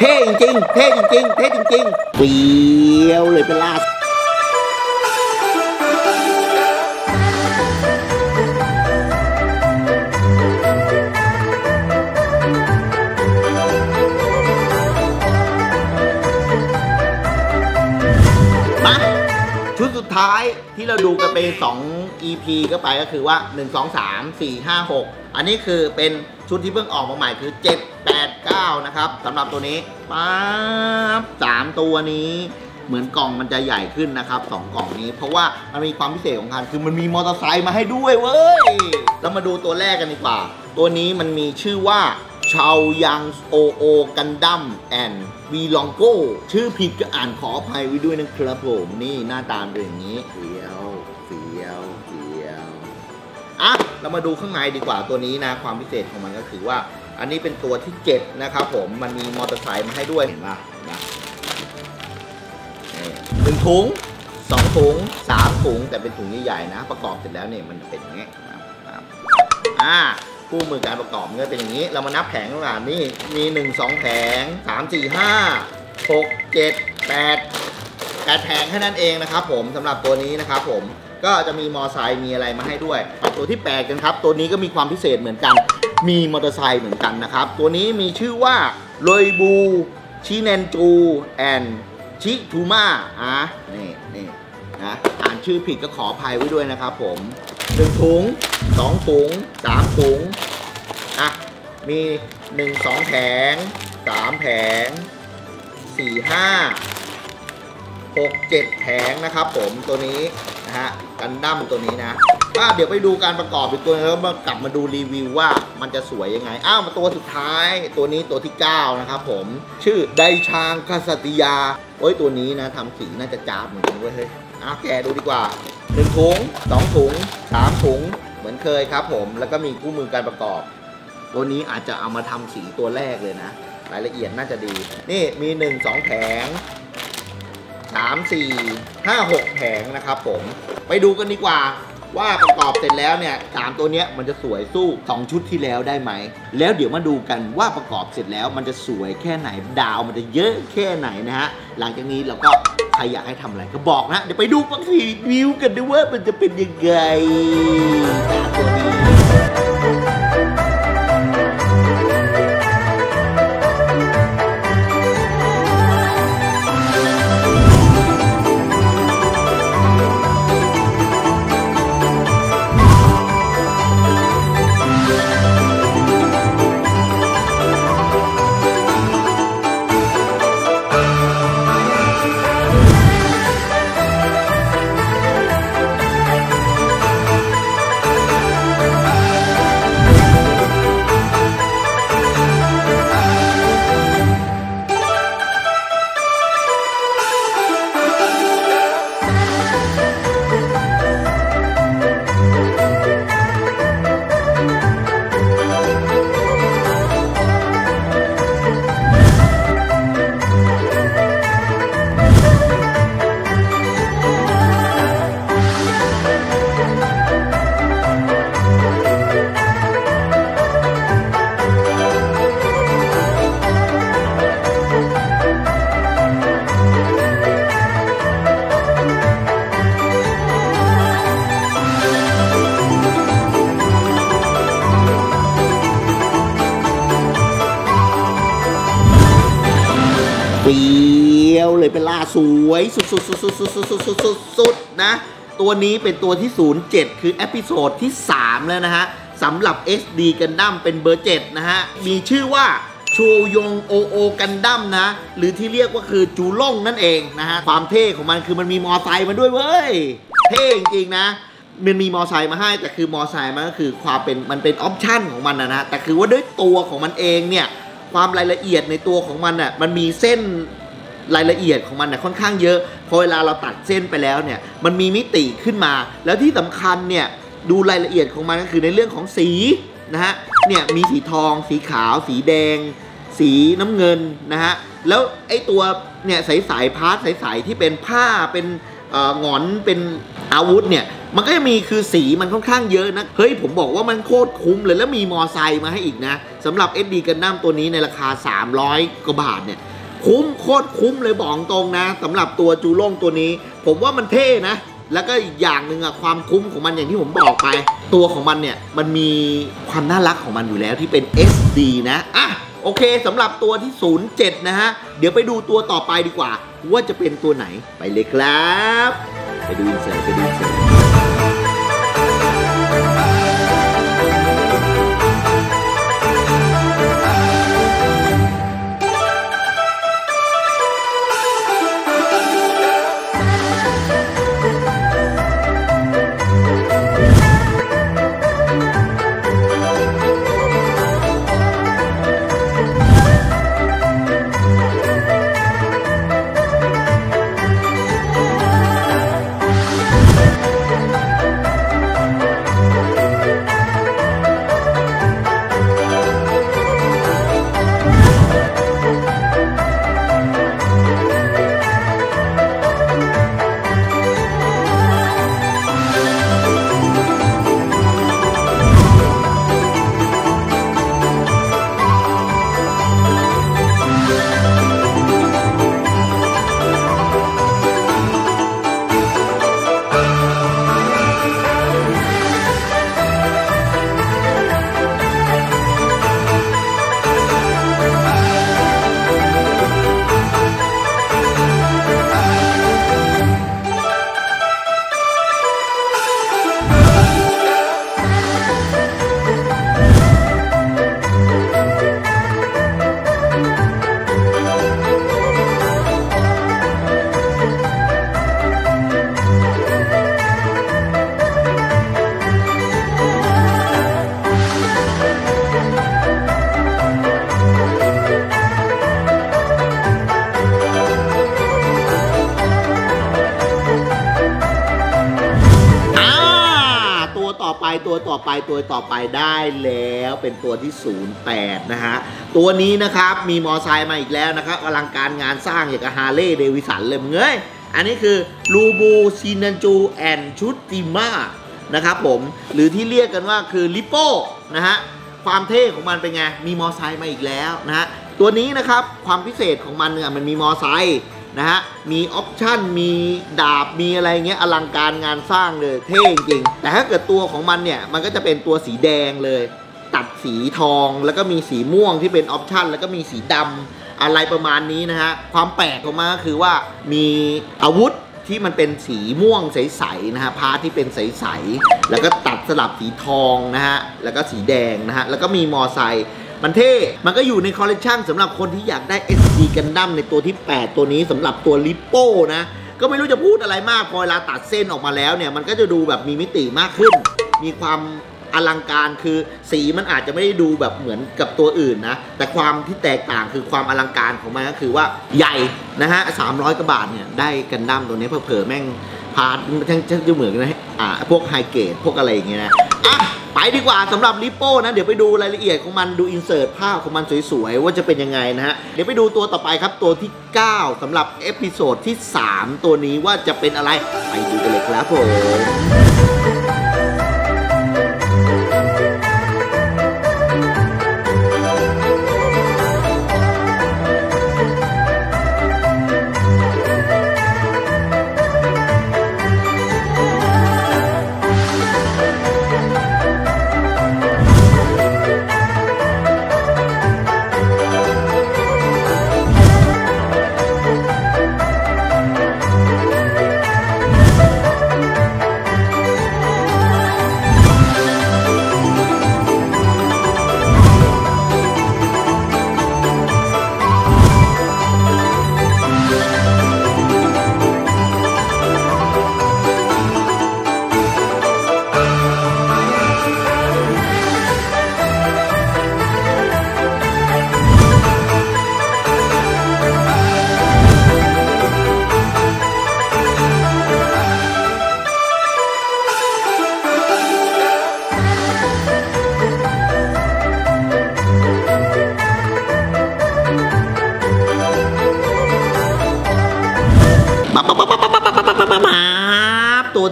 เท่จริงๆเท่จริงๆเท่จริงๆเปรี้ยวเลยเป็นล่ามาชุดสุดท้ายที่เราดูกันไป 2 EP ก็ไปก็คือว่า 1 2 3 4 5 6 อันนี้คือเป็น ชุดที่เพิ่งออกมาใหม่คือ 7 8 9 นะครับสำหรับตัวนี้ปั๊บ3ตัวนี้เหมือนกล่องมันจะใหญ่ขึ้นนะครับสองกล่องนี้ เพราะว่ามันมีความพิเศษของมันคือมันมีมอเตอร์ไซค์มาให้ด้วยเว้ยเรามาดูตัวแรกกันดีกว่า ตัวนี้มันมีชื่อว่าชาวยังโอโอกันดัมแอนวีลองโกชื่อผิดก็อ่านขออภัยไว้ด้วยนะครับผม นี่หน้าตาเป็นอย่างนี้เฟียวเฟียวเฟียว อะเรามาดูข้างในดีกว่าตัวนี้นะความพิเศษของมันก็คือว่า อันนี้เป็นตัวที่7นะครับผมมันมีมอเตอร์ไซค์มาให้ด้วยเห็นป่ะนะหนึ่งถุงสองถุงสามถุงแต่เป็นถุงใหญ่ๆนะ ประกอบเสร็จแล้วเนี่ยมันเป็นอย่างนี้นะครับอ่าคู่มือการประกอบมันก็เป็นอย่างนี้ เรามานับแผงกันก่อนนี่มี1 2แผง3 4 5 6 7 8 8แผงแค่นั้นเองนะครับผมสำหรับตัวนี้นะครับผม ก็จะมีมอไซค์มีอะไรมาให้ด้วย ตัวที่8กันครับ ตัวนี้ก็มีความพิเศษเหมือนกัน มีมอเตอร์ไซค์เหมือนกันนะครับ ตัวนี้มีชื่อว่าโรยบูชิเนนจูแอนชิทูมาอะนี่นี่นะอ่านชื่อผิดก็ขออภัยไว้ด้วยนะครับผมหนึ่งถุงสองถุงสามถุงอะมีหนึ่งสองแผงสามแผงสี่ห้าหกเจ็ดแผงนะครับผมตัวนี้ นะฮะกันดั้มตัวนี้นะก็เดี๋ยวไปดูการประกอบอีกตัวนึงแล้วมากลับมาดูรีวิวว่ามันจะสวยยังไง อ้าวมาตัวสุดท้ายตัวนี้ตัวที่ 9 นะครับผม ชื่อไดชางคาสติยาโอ้ยตัวนี้นะทำสีน่าจะจ้าเหมือนกันเว้ยเฮ้ยอ้าวแกดูดีกว่าหนึ่งถุงสองถุงสามถุง เหมือนเคยครับผม แล้วก็มีคู่มือการประกอบ ตัวนี้อาจจะเอามาทำสีตัวแรกเลยนะ รายละเอียดน่าจะดี นี่มี 1 2 แผง 3 4 5 6 แผงนะครับผม ไปดูกันดีกว่าว่าประกอบเสร็จแล้วเนี่ยสามตัวเนี้ยมันจะสวยสู้ 2 ชุดที่แล้วได้ไหม แล้วเดี๋ยวมาดูกันว่าประกอบเสร็จแล้วมันจะสวยแค่ไหนดาวมันจะเยอะแค่ไหนนะฮะ หลังจากนี้เราก็ใครอยากให้ทำอะไรก็บอกนะ เดี๋ยวไปดูปักสีวิวกันด้วยว่ามันจะเป็นยังไง เป็นล่าสวยสุดสุดสุดสุดสุดสุดสุดสุดสุดสุดนะ ตัวนี้เป็นตัวที่ 07 คือ episode ที่ 3 แล้วนะฮะสำหรับ SD กันดั้มเป็นเบอร์ 7 นะฮะ มีชื่อว่าโชยงโอโอกันดั้มนะ หรือที่เรียกว่าคือจูล่งนั่นเองนะฮะ ความเท่ของมันคือมันมีมอไซค์มาด้วยเว้ย เท่จริงๆนะมันมีมอไซค์มาให้แต่คือมอไซค์มันก็คือความเป็นมันเป็น option ของมันนะนะแต่คือว่าด้วยตัวของมันเองเนี่ยความรายละเอียดในตัวของมันอะมันมีเส้น รายละเอียดของมันน่ะค่อนข้างเยอะ พอเวลาเราตัดเส้นไปแล้วเนี่ยมันมีมิติขึ้นมา แล้วที่สำคัญเนี่ยดูรายละเอียดของมันก็คือในเรื่องของสีนะฮะเนี่ยมีสีทอง สีขาว สีแดง สีน้ำเงินนะฮะแล้วไอ้ตัวเนี่ยใสๆ part ใสๆที่เป็นผ้าเป็นหงอนเป็นอาวุธเนี่ยมันก็จะมีคือสีมันค่อนข้างเยอะนะ เฮ้ย ผมบอกว่ามันโคตรคุ้มเลยแล้วมีมอไซค์มาให้อีกนะสำหรับ SD กันดั้มตัวนี้ในราคา 300 กว่าบาทเนี่ย คุ้มโคตรคุ้มเลยบอกตรงนะสำหรับตัวจูโล่งตัวนี้ ผมว่ามันเท่นะ แล้วก็อีกอย่างหนึ่งอะความคุ้มของมันอย่างที่ผมบอกไป ตัวของมันเนี่ยมันมีความน่ารักของมันอยู่แล้วที่เป็น SD นะอะโอเคสำหรับตัวที่ 07 นะฮะ เดี๋ยวไปดูตัวต่อไปดีกว่า ว่าจะเป็นตัวไหนไปเลยครับ ไปดูอินเสิร์ตไปดูอินเสิร์ต ไปตัวต่อไปได้แล้วเป็นตัวที่ 08 นะฮะ ตัวนี้นะครับมีมอไซค์มาอีกแล้วนะครับอลังการงานสร้างอย่างกับฮาร์เลย์เดวิสันเลยมึงเอ้ย อันนี้คือลูบูซินันจู and ชิตูม่านะครับผม หรือที่เรียกกันว่าคือลิโป้นะฮะ ความเท่ของมันเป็นไง มีมอไซค์มาอีกแล้วนะฮะ ตัวนี้นะครับความพิเศษของมันเนี่ยมันมีมอไซค์ นะฮะ มี option มีดาบ มีอะไรเงี้ยอลังการงานสร้างเลย เท่จริง แต่ถ้าเกิดตัวของมันเนี่ย มันก็จะเป็นตัวสีแดงเลย ตัดสีทอง แล้วก็มีสีม่วงที่เป็น option แล้วก็มีสีดำอะไรประมาณนี้นะฮะ ความแปลกของมันก็คือว่ามีอาวุธที่มันเป็นสีม่วงใสๆนะฮะ part ที่เป็นใสๆแล้วก็ตัดสลับสีทองนะฮะแล้วก็สีแดงนะฮะแล้วก็มีมอไซค์ มันเท่ มันก็อยู่ในคอลเลกชันสำหรับคนที่อยากได้ SD กันดั้มในตัวที่ 8 ตัวนี้สำหรับตัวลิโป้นะ ก็ไม่รู้จะพูดอะไรมาก พอเวลาตัดเส้นออกมาแล้วเนี่ย มันก็จะดูแบบมีมิติมากขึ้น มีความอลังการคือสีมันอาจจะไม่ได้ดูแบบเหมือนกับตัวอื่นนะ แต่ความที่แตกต่างคือความอลังการของมันก็คือว่าใหญ่นะฮะ300กว่าบาทเนี่ยได้กันดั้มตัวนี้เผลอๆแม่ง part แทบจะเหมือนนะอ่าพวก high grade พวกอะไรอย่างเงี้ยนะอะ ไปดีกว่าสำหรับลิโป้นะ เดี๋ยวไปดูรายละเอียดของมันดู insert ภาพของมันสวยๆ ว่าจะเป็นยังไงนะฮะ เดี๋ยวไปดูตัวต่อไปครับตัวที่ 9สำหรับ episode ที่ 3 ตัวนี้ว่าจะเป็นอะไร ไปดูกันเลยครับผม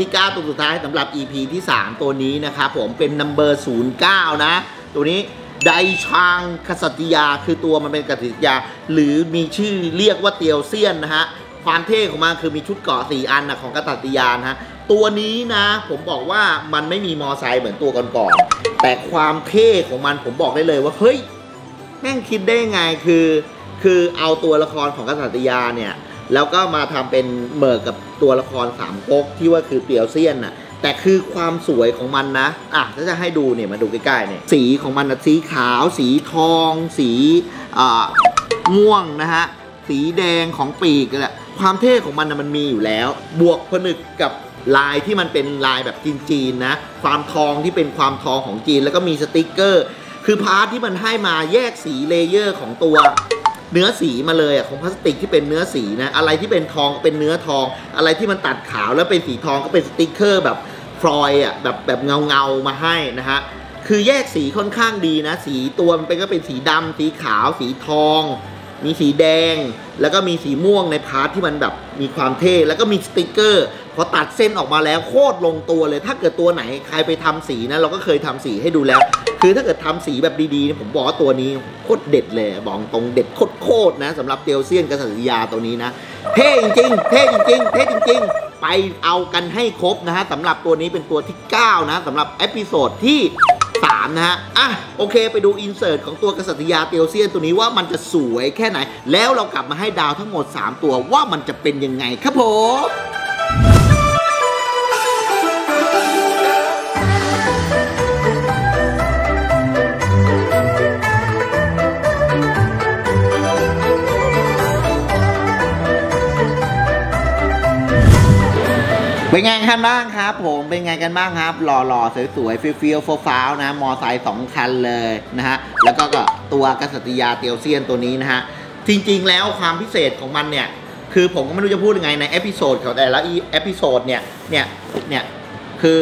ที่ 9 ตัวสุดท้ายสำหรับ EP ที่ 3 ตัวนี้นะครับผมเป็น number 09 นะ ตัวนี้ไดชางคสัตยาคือตัวมันเป็นกษัตริยา หรือมีชื่อเรียกว่าเตียวเซียนนะฮะ ความเท่ของมันคือมีชุดเกาะ4อันนะของกษัตริยานะฮะ ตัวนี้นะผมบอกว่ามันไม่มีมอไซค์เหมือนตัวก่อนๆแต่ความเท่ของมันผมบอกได้เลยว่าเฮ้ยแม่งคิดได้ไงคือ คือเอาตัวละครของกษัตริยาเนี่ย แล้วก็มาทำเป็นเหมือนกับตัวละครสามก๊กที่ว่าคือเตียวเสี้ยนน่ะแต่คือความสวยของมันนะ อะถ้าจะให้ดูเนี่ยมาดูใกล้ๆเนี่ย สีของมันนะสีขาว สีทอง สีอ่าม่วงนะฮะ สีแดงของปีกแหละ ความเท่ของมันนะมันมีอยู่แล้ว บวกผนวกกับลายที่มันเป็นลายแบบจีนๆนะ ความทองที่เป็นความทองของจีน แล้วก็มีสติกเกอร์ คือ part ที่มันให้มาแยกสี layer ของตัว เนื้อสีมาเลยอะของพลาสติกที่เป็นเนื้อสีนะอะไรที่เป็นทองเป็นเนื้อทอง อะไรที่มันตัดขาวแล้วเป็นสีทองก็เป็นสติกเกอร์แบบฟลอยอะแบบแบบเงาเงามาให้นะฮะคือแยกสีค่อนข้างดีนะ สีตัวมันเป็นก็เป็นสีดำสีขาว สีทอง มีสีแดง แล้วก็มีสีม่วงใน part ที่มันแบบมีความเท่ แล้วก็มีสติกเกอร์ พอตัดเส้นออกมาแล้วโคตรลงตัวเลย ถ้าเกิดตัวไหนใครไปทำสีนะเราก็เคยทำสีให้ดูแล้ว คือถ้าเกิดทำสีแบบดีๆ ผมบอกว่าตัวนี้โคตรเด็ดเลยบอกตรงเด็ดโคตรๆนะสำหรับเตียวเสี้ยนกษัตริยาตัวนี้นะเท่จริงๆเท่จริงๆเท่จริง ๆ ไปเอากันให้ครบนะฮะสำหรับตัวนี้เป็นตัวที่ 9 นะสำหรับ episode ที่ 3 นะฮะ อะ โอเคไปดู insert ของตัวกษัตริยาเตียวเสี้ยนตัวนี้ว่ามันจะสวยแค่ไหน แล้วเรากลับมาให้ดาวทั้งหมด 3 ตัวว่ามันจะเป็นยังไงครับผม เป็นไงกันบ้างครับ ผมเป็นไงกันบ้างครับ หล่อๆสวยๆเฟี้ยวๆฟ้าวๆนะ มอไซค์สองคันเลยนะฮะ แล้วก็ตัวกษัตริยาเตียวเสี้ยนตัวนี้นะฮะ จริงๆ แล้วความพิเศษของมันเนี่ย คือผมก็ไม่รู้จะพูดยังไงใน episode ของแต่ละอี episode เนี่ย เนี่ย เนี่ย คือ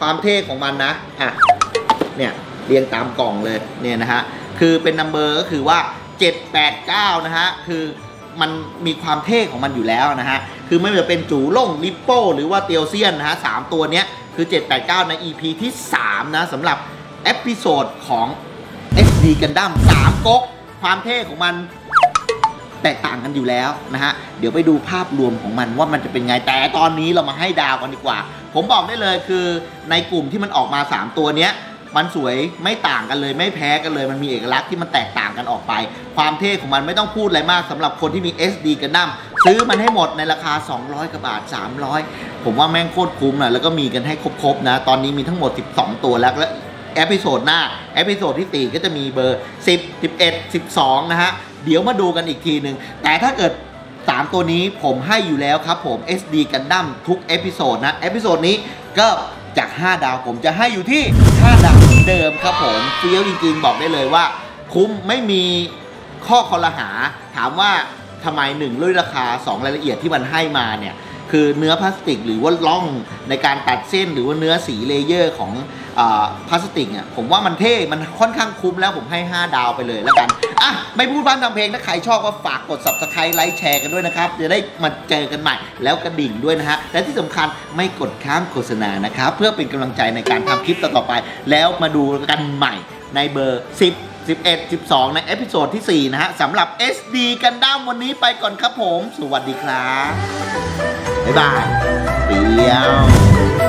ความเท่ของมันนะ อะ เนี่ย เรียงตามกล่องเลย เนี่ยนะฮะ คือเป็น number ก็คือว่า 789 นะฮะ คือมันมีความเท่ของมันอยู่แล้วนะฮะ คือไม่ว่าจะเป็นจูล่งลิโป้หรือว่าเตียวเสี้ยนนะฮะสามตัวเนี้ยคือ 789 ใน EP ที่ 3 นะสำหรับ episode ของ SD Gundam สามก๊กความเท่ของมันแตกต่างกันอยู่แล้วนะฮะ เดี๋ยวไปดูภาพรวมของมันว่ามันจะเป็นไง แต่ตอนนี้เรามาให้ดาวกันดีกว่า ผมบอกได้เลยคือในกลุ่มที่มันออกมา 3 ตัวเนี้ยมันสวยไม่ต่างกันเลยไม่แพ้กันเลย มันมีเอกลักษณ์ที่มันแตกต่างกันออกไป ความเท่ของมันไม่ต้องพูดอะไรมากสำหรับคนที่มี SD กันดั้ม ซื้อมันให้หมดในราคา 200กว่าบาท 300 ผมว่าแม่งโคตรคุ้มนะแล้วก็มีกันให้ครบๆนะ ตอนนี้มีทั้งหมด 12 ตัวแล้วและ episode หน้า episode ที่ 4 ก็จะมีเบอร์ 10 11 12 นะฮะ เดี๋ยวมาดูกันอีกทีหนึ่งแต่ถ้าเกิด 3 ตัวนี้ผมให้อยู่แล้วครับผม SD กันดั้มทุก episode นะ episode นี้ก็จาก 5 ดาวผมจะให้อยู่ที่ 5 ดาวเหมือนเดิมครับผมเฟี้ยวจริงๆ บอกได้เลยว่า คุ้มไม่มีข้อครหาถามว่า ทำไมหนึ่งด้วยราคา 2 รายละเอียดที่มันให้มาเนี่ยคือเนื้อพลาสติกหรือว่าร่องในการตัดเส้นหรือว่าเนื้อสี layer ของอพลาสติกเนี่ยผมว่ามันเท่ มันค่อนข้างคุ้มแล้วผมให้ 5 ดาวไปเลยแล้วกัน อะ ไม่พูดพร่ำทำเพลงถ้าใครชอบก็ฝากกด subscribe ไลค์แชร์กันด้วยนะครับ จะได้มาเจอกันใหม่แล้วกระดิ่งด้วยนะฮะ และที่สำคัญไม่กดข้ามโฆษณานะครับ เพื่อเป็นกำลังใจในการทำคลิปต่อๆไป แล้วมาดูกันใหม่ในเบอร์ 10 11 12 ใน episode ที่ 4 นะฮะสำหรับ SD กันดั้มวันนี้ไปก่อนครับผม สวัสดีครับ บ๊ายบายเปียว